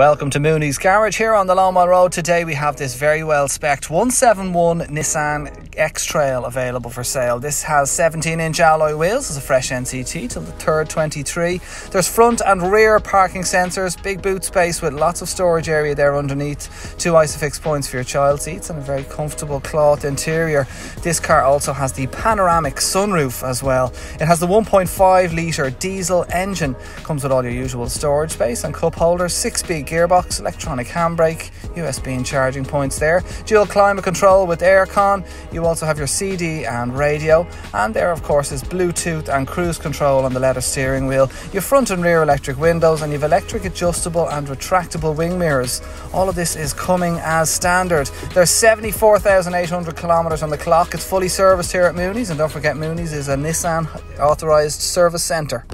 Welcome to Mooney's Garage here on the Longmont Road. Today we have this very well spec'd 171 Nissan X Trail available for sale. This has 17 inch alloy wheels, it's a fresh NCT till the third 23. There's front and rear parking sensors, big boot space with lots of storage area there underneath, two Isofix points for your child seats, and a very comfortable cloth interior. This car also has the panoramic sunroof as well. It has the 1.5 litre diesel engine, comes with all your usual storage space and cup holders, six big gearbox, electronic handbrake, USB and charging points there, dual climate control with aircon. You also have your CD and radio, and there, of course, is Bluetooth and cruise control on the leather steering wheel. Your front and rear electric windows, and you've electric adjustable and retractable wing mirrors. All of this is coming as standard. There's 74,800 kilometres on the clock. It's fully serviced here at Mooney's, and don't forget, Mooney's is a Nissan authorised service centre.